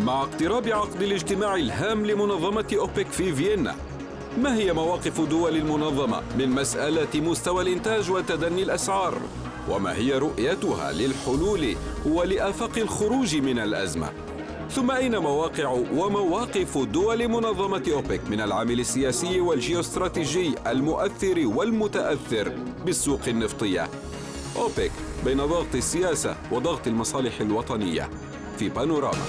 مع اقتراب عقد الاجتماع الهام لمنظمة أوبك في فيينا ما هي مواقف دول المنظمة من مسألة مستوى الإنتاج وتدني الأسعار؟ وما هي رؤيتها للحلول ولآفاق الخروج من الأزمة؟ ثم أين مواقع ومواقف دول منظمة أوبك من العامل السياسي والجيوستراتيجي المؤثر والمتأثر بالسوق النفطية؟ أوبك بين ضغط السياسة وضغط المصالح الوطنية في بانوراما